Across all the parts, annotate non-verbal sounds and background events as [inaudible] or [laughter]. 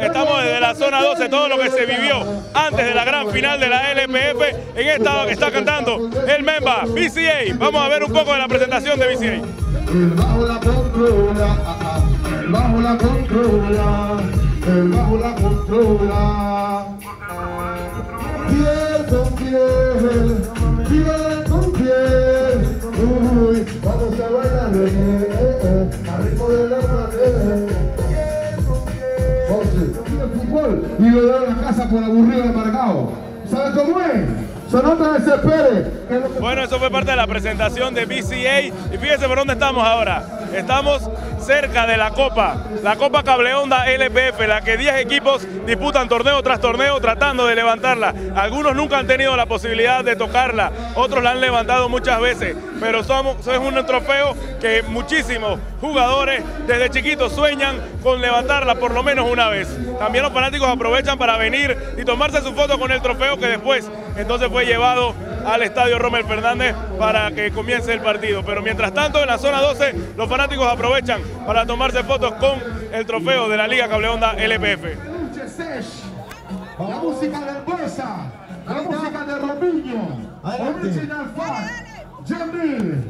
Estamos desde la zona 12, todo lo que se vivió antes de la gran final de la LPF. En esta que está cantando el Memba BCA. Vamos a ver un poco de la presentación de BCA. El bajo la controla, el bajo la controla, el bajo la controla. Y lo de la casa por aburrido de Marcao. ¿Sabes cómo es? No te Bueno, eso fue parte de la presentación de BCA. Y fíjense por dónde estamos ahora. Estamos cerca de la Copa, la Copa Cableonda LPF, la que 10 equipos disputan torneo tras torneo tratando de levantarla. Algunos nunca han tenido la posibilidad de tocarla, otros la han levantado muchas veces, pero somos, es un trofeo que muchísimos jugadores desde chiquitos sueñan con levantarla por lo menos una vez. También los fanáticos aprovechan para venir y tomarse su foto con el trofeo que después entonces fue llevado al estadio Rommel Fernández para que comience el partido. Pero mientras tanto, en la zona 12, los fanáticos aprovechan para tomarse fotos con el trofeo de la Liga Cableonda LPF. La música del Bosa, la música de Robinho, Original Fat, Jamil,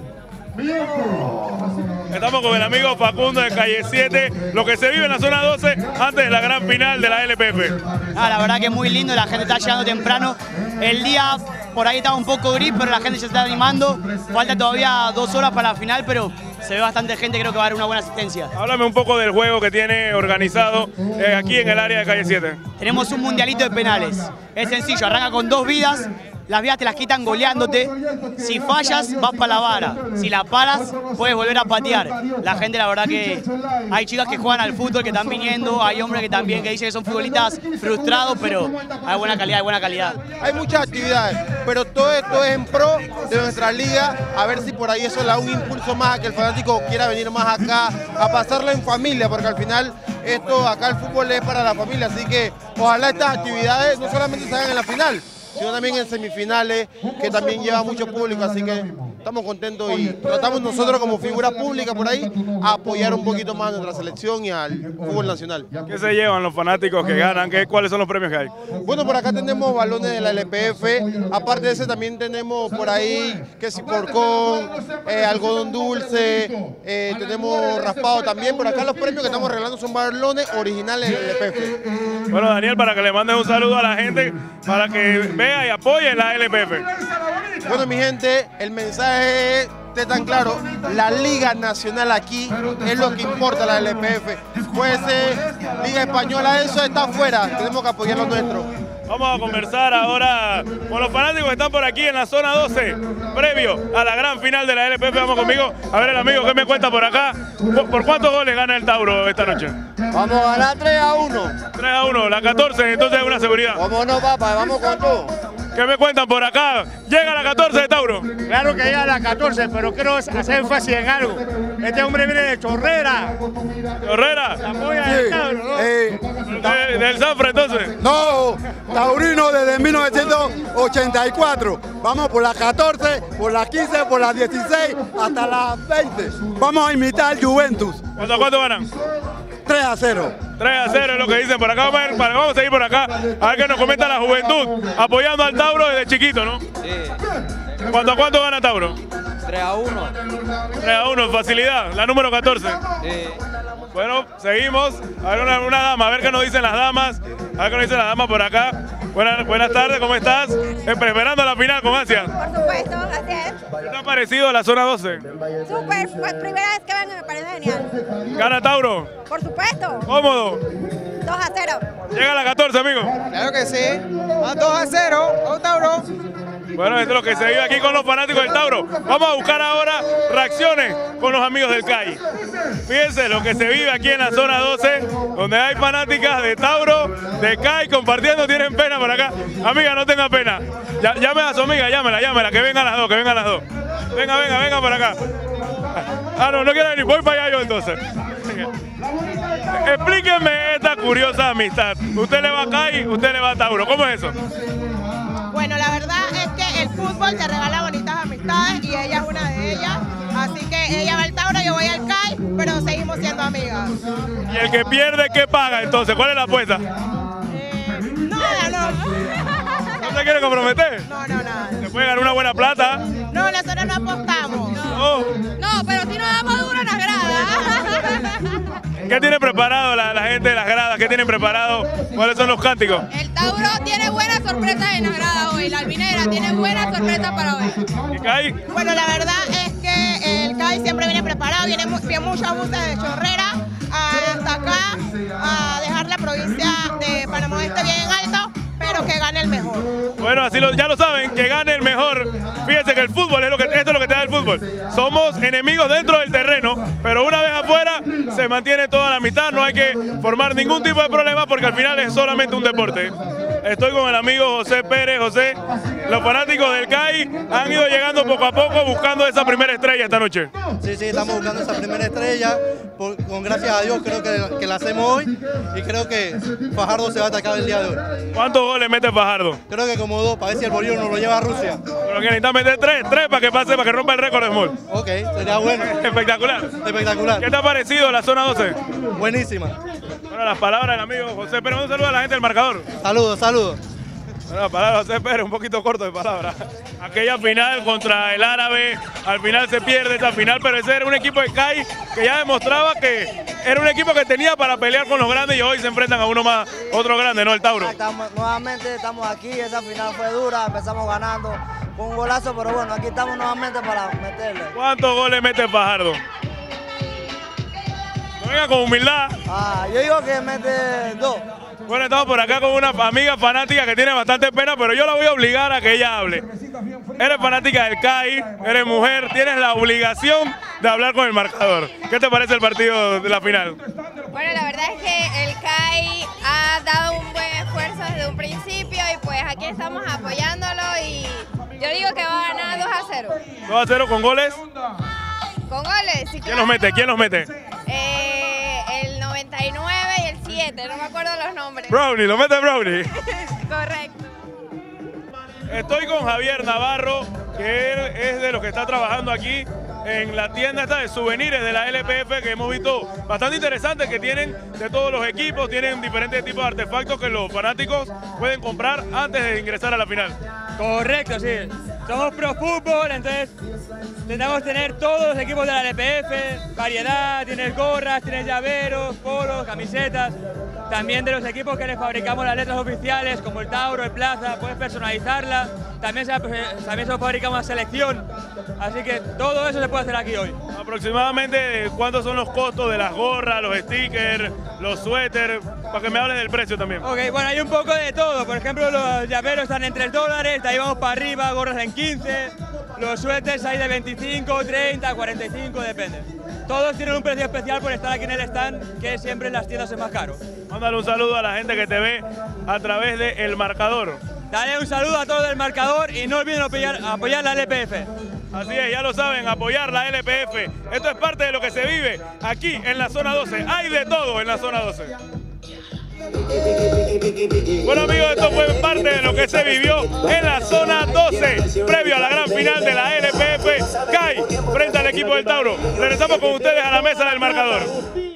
Mieco. Estamos con el amigo Facundo de Calle 7, lo que se vive en la zona 12 antes de la gran final de la LPF. Ah, la verdad que es muy lindo, la gente está llegando temprano. El día por ahí estaba un poco gris, pero la gente ya está animando. Falta todavía dos horas para la final, pero se ve bastante gente, creo que va a haber una buena asistencia. Háblame un poco del juego que tiene organizado eh, aquí en el área de Calle 7. Tenemos un mundialito de penales. Es sencillo, arranca con dos vidas. Las vidas te las quitan goleándote. Si fallas, vas para la vara. Si la paras, puedes volver a patear. La gente, la verdad que hay chicas que juegan al fútbol que están viniendo, hay hombres que también que dicen que son futbolistas frustrados, pero hay buena calidad, hay buena calidad. Hay muchas actividades, pero todo esto es en pro de nuestra liga, a ver si por ahí eso le da un impulso más a que el fanático quiera venir más acá, a pasarlo en familia, porque al final esto acá el fútbol es para la familia, así que ojalá estas actividades no solamente se en la final, sino también en semifinales, que también lleva mucho público, así que estamos contentos y tratamos nosotros como figura pública por ahí a apoyar un poquito más a nuestra selección y al fútbol nacional. ¿Qué se llevan los fanáticos que ganan? ¿Qué, ¿Cuáles son los premios que hay? Bueno, por acá tenemos balones de la LPF, aparte de ese también tenemos por ahí que si porcón, eh, algodón dulce, eh, tenemos raspado también. Por acá los premios que estamos regalando son balones originales de la LPF. Bueno, Daniel, para que le mandes un saludo a la gente, para que vea y apoye la LPF. Bueno, mi gente, el mensaje es tan claro, la Liga Nacional aquí es lo que importa la LPF. Puede ser Liga Española, eso está afuera, tenemos que apoyar lo nuestro. Vamos a conversar ahora con los fanáticos que están por aquí en la zona 12, previo a la gran final de la LPF. Vamos conmigo a ver el amigo que me cuenta por acá. ¿Por, por cuántos goles gana el Tauro esta noche? Vamos a ganar 3 a 1. 3 a 1, la 14, entonces es una seguridad. Vamos no, papá, vamos con todo. ¿Qué me cuentan por acá? Llega la 14 de Tauro. Claro que llega a la 14, pero quiero hacer énfasis en algo. Este hombre viene de Chorrera, Herrera, la polla del Tauro, ¿no? de- del Zafra entonces. No, Taurino desde 1984. Vamos por las 14, por las 15, por las 16, hasta las 20. Vamos a imitar al Juventus. ¿Cuánto, cuánto ganan? 3 a 0. 3 a 0 es lo que dicen por acá. Vamos a, ver, vamos a seguir por acá. A ver qué nos comenta la juventud. Apoyando al Tauro desde chiquito, ¿no? ¿Cuánto a cuánto gana Tauro? 3 a 1. 3 a 1, facilidad. La número 14. Bueno, seguimos. A ver, una, una dama, a ver qué nos dicen las damas. A ver qué nos dicen las damas por acá. Buenas, buenas tardes, ¿cómo estás? Esperando la final con ansia. Por supuesto, así es. ¿Qué te ha parecido la zona 12? Súper, pues primera vez que vengo y me parece genial. ¿Gana Tauro? Por supuesto, ¿Cómodo? 2 a 0. Llega la 14, amigo. Claro que sí. A 2 a 0. A Tauro. Bueno, esto es lo que se vive aquí con los fanáticos del Tauro. Vamos a buscar ahora reacciones con los amigos del CAI. Fíjense lo que se vive aquí en la zona 12, donde hay fanáticas de Tauro, de CAI, compartiendo, tienen pena por acá. Amiga, no tenga pena. Ya- a su amiga, llámela, llámela, que vengan las dos, que vengan las dos. Venga, venga, venga para acá. Ah, no, no quiero venir, voy para allá yo entonces. Explíquenme esta curiosa amistad. Usted le va a CAI, usted le va a Tauro. ¿Cómo es eso? Fútbol te regala bonitas amistades y ella es una de ellas. Así que ella va al Tauro, yo voy al CAI, pero seguimos siendo amigas. Y el que pierde, ¿qué paga entonces? ¿Cuál es la apuesta? Nada, no. ¿No se quiere comprometer? No, no, nada. ¿Se puede ganar una buena plata? No, nosotros no apostamos. No. No, pero sí nos damos duro en las gradas. ¿Qué tiene preparado la, la gente ¿Cuáles son los cánticos? El Tauro tiene buenas sorpresas en las gradas hoy. La albinera tiene buenas sorpresas para hoy. ¿Y Kai? Bueno, la verdad es que el CAI siempre viene preparado, viene muchos buses de chorrera hasta acá a dejar la provincia de Panamá Este bien alto, pero que gane el mejor. Bueno, así lo- ya lo saben, que gane el mejor. Fíjense que el fútbol es lo que esto es lo que te da el fútbol. Somos enemigos dentro del terreno, pero mantiene toda la mitad, no hay que formar ningún tipo de problema porque al final es solamente un deporte. Estoy con el amigo José Pérez. José, los fanáticos del CAI han ido llegando poco a poco buscando esa primera estrella esta noche. Sí, sí, estamos buscando esa primera estrella. Por- con gracias a Dios creo que, que la hacemos hoy y creo que Fajardo se va a atacar el día de hoy. ¿Cuántos goles mete Fajardo? Creo que como dos, para ver si el Bolívar nos lo lleva a Rusia. Pero que necesita meter tres, tres para que pase, para que rompa el récord de Small. Ok, sería bueno. [laughs] Espectacular. Espectacular. ¿Qué te ha parecido la zona 12? Buenísima. Bueno, las palabras del amigo José Pérez. Un saludo a la gente del marcador. Saludos, saludos. Bueno, las palabras de José Pérez, un poquito corto de palabras. Aquella final contra el árabe, al final se pierde esa final, pero ese era un equipo de CAI que ya demostraba que era un equipo que tenía para pelear con los grandes y hoy se enfrentan a uno más, otro grande, ¿no? El Tauro. Estamos- nuevamente estamos aquí, esa final fue dura, empezamos ganando con un golazo, pero bueno, aquí estamos nuevamente para meterle. ¿Cuántos goles mete Fajardo? Venga con humildad. Ah, yo digo que mete dos. Bueno, estamos por acá con una amiga fanática que tiene bastante pena, pero yo la voy a obligar a que ella hable. Eres fanática del CAI, eres mujer, tienes la obligación de hablar con el marcador. ¿Qué te parece el partido de la final? Bueno, la verdad es que el CAI ha dado un buen esfuerzo desde un principio y pues aquí estamos apoyándolo y yo digo que va a ganar 2 a 0. 2 a 0 con goles. Con goles, sí, ¿Quién los mete? ¿Quién los mete? El 99 y el 7, no me acuerdo los nombres. Brownie, lo mete Brownie. [laughs] Correcto. Estoy con Javier Navarro, que él es de los que está trabajando aquí en la tienda esta de souvenirs de la LPF que hemos visto bastante interesante que tienen de todos los equipos, tienen diferentes tipos de artefactos que los fanáticos pueden comprar antes de ingresar a la final. Correcto, sí. Somos pro fútbol, entonces intentamos tener todos los equipos de la LPF, variedad, tienes gorras, tienes llaveros, polos, camisetas. También de los equipos que les fabricamos las letras oficiales, como el Tauro, el Plaza, puedes personalizarla. También se, también se fabricamos una selección. Así que todo eso se puede hacer aquí hoy. Aproximadamente, ¿cuántos son los costos de las gorras, los stickers, los suéteres? Para que me hables del precio también. Ok, bueno, hay un poco de todo. Por ejemplo, los llaveros están en 3 dólares, de ahí vamos para arriba, gorras en 15. Los suéteres hay de 25, 30, 45, depende. Todos tienen un precio especial por estar aquí en el stand, que siempre en las tiendas es más caro. Mándale un saludo a la gente que te ve a través de El Marcador. Dale un saludo a todos del marcador y no olviden apoyar, apoyar la LPF. Así es, ya lo saben, apoyar la LPF. Esto es parte de lo que se vive aquí en la zona 12. Hay de todo en la zona 12. Bueno amigos, esto fue parte de lo que se vivió en la zona 12, previo a la gran final de la LPF CAI frente al equipo del Tauro. Regresamos con ustedes a la mesa del marcador.